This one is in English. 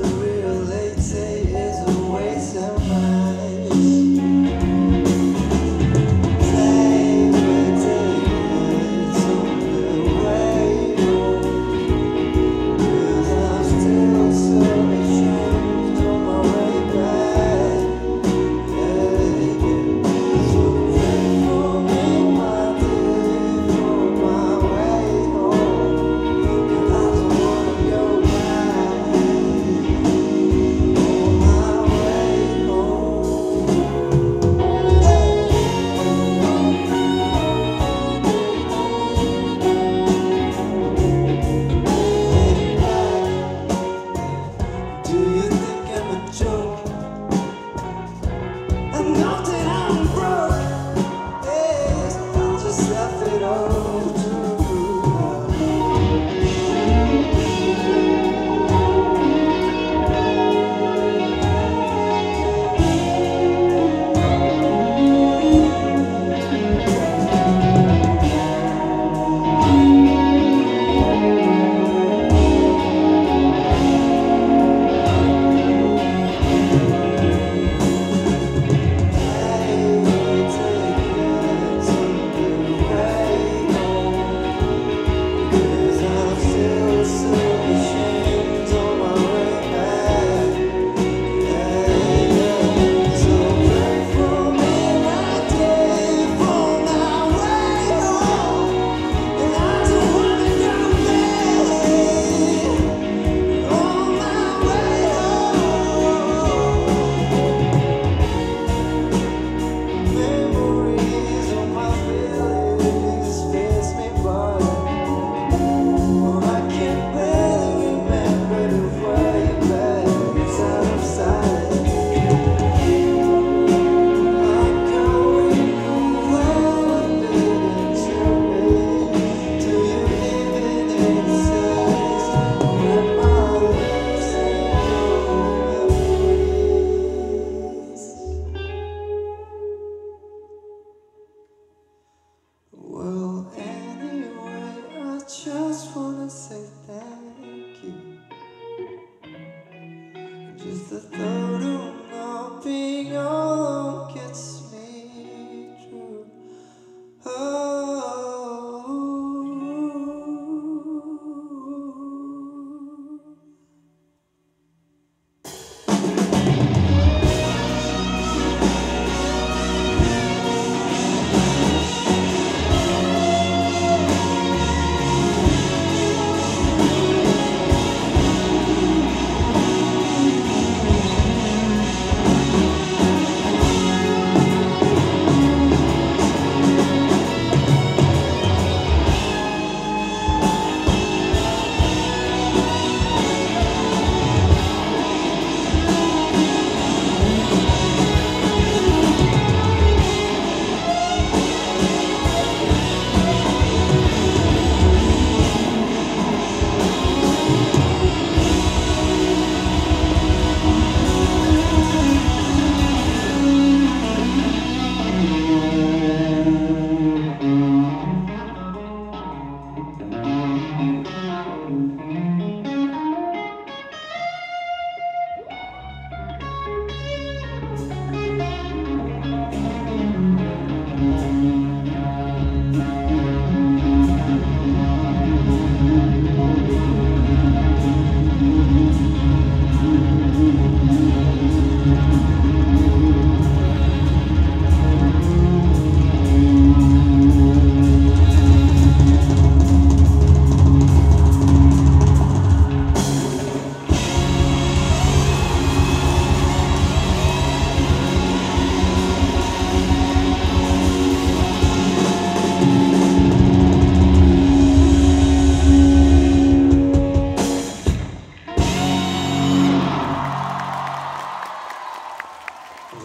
misery just wanna say thank you. Just the